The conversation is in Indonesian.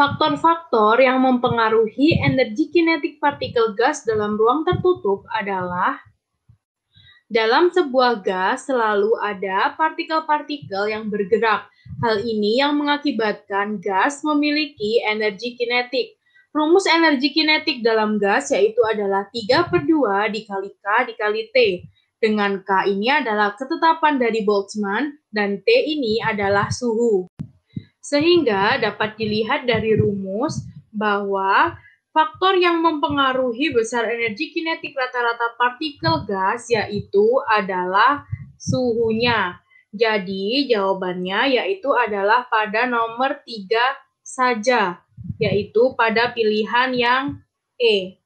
Faktor-faktor yang mempengaruhi energi kinetik partikel gas dalam ruang tertutup adalah dalam sebuah gas selalu ada partikel-partikel yang bergerak. Hal ini yang mengakibatkan gas memiliki energi kinetik. Rumus energi kinetik dalam gas yaitu adalah 3 per 2 dikali K dikali T. Dengan K ini adalah ketetapan dari Boltzmann dan T ini adalah suhu. Sehingga dapat dilihat dari rumus bahwa Faktor yang mempengaruhi besar energi kinetik rata-rata partikel gas yaitu adalah suhunya. Jadi jawabannya yaitu adalah pada nomor 3 saja, yaitu pada pilihan yang E.